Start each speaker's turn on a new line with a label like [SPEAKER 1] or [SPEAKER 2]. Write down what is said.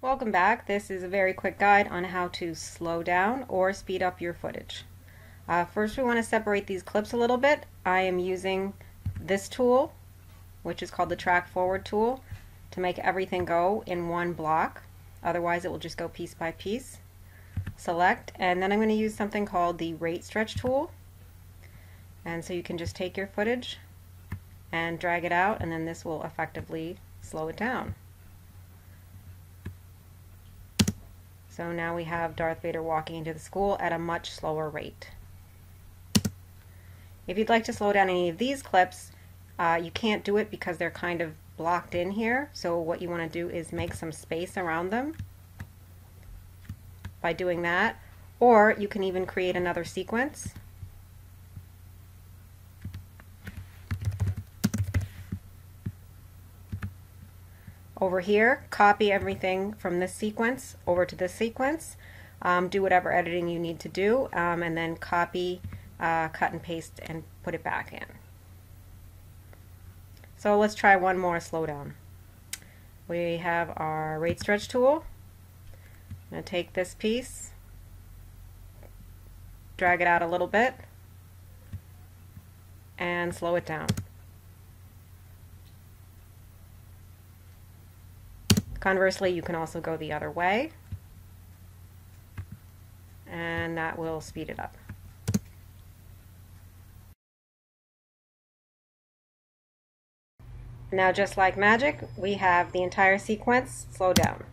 [SPEAKER 1] Welcome back. This is a very quick guide on how to slow down or speed up your footage. Uh, first we want to separate these clips a little bit. I am using this tool, which is called the track forward tool, to make everything go in one block. Otherwise it will just go piece by piece. Select, and then I'm going to use something called the rate stretch tool. And so you can just take your footage and drag it out, and then this will effectively slow it down. So now we have Darth Vader walking into the school at a much slower rate. If you'd like to slow down any of these clips, uh, you can't do it because they're kind of blocked in here. So what you want to do is make some space around them by doing that. Or you can even create another sequence. Over here, copy everything from this sequence over to this sequence. Um, do whatever editing you need to do, um, and then copy, uh, cut and paste, and put it back in. So let's try one more slowdown. We have our rate stretch tool. I'm going to take this piece, drag it out a little bit, and slow it down. Conversely, you can also go the other way, and that will speed it up. Now just like magic, we have the entire sequence slow down.